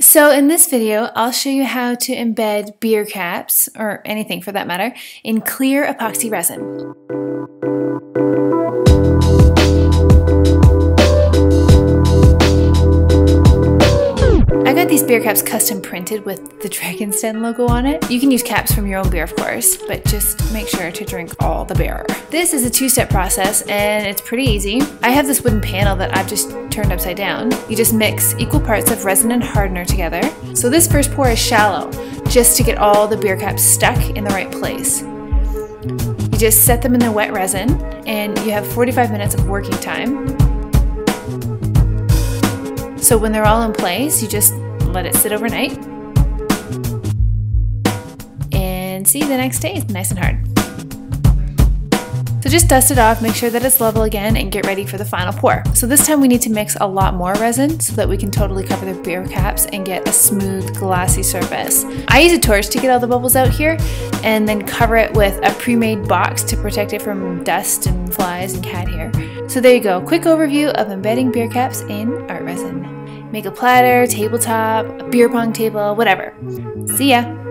So in this video, I'll show you how to embed beer caps, or anything for that matter, in clear epoxy resin. Beer caps custom printed with the Dragon's Den logo on it. You can use caps from your own beer, of course, but just make sure to drink all the beer. This is a two-step process and it's pretty easy. I have this wooden panel that I've just turned upside down. You just mix equal parts of resin and hardener together. So this first pour is shallow, just to get all the beer caps stuck in the right place. You just set them in the wet resin and you have 45 minutes of working time. So when they're all in place, you just let it sit overnight. And see, you the next day nice and hard. Just dust it off, make sure that it's level again, and get ready for the final pour. So this time we need to mix a lot more resin so that we can totally cover the beer caps and get a smooth, glassy surface. I use a torch to get all the bubbles out here, and then cover it with a pre-made box to protect it from dust and flies and cat hair. So there you go, quick overview of embedding beer caps in art resin. Make a platter, tabletop, a beer pong table, whatever. See ya!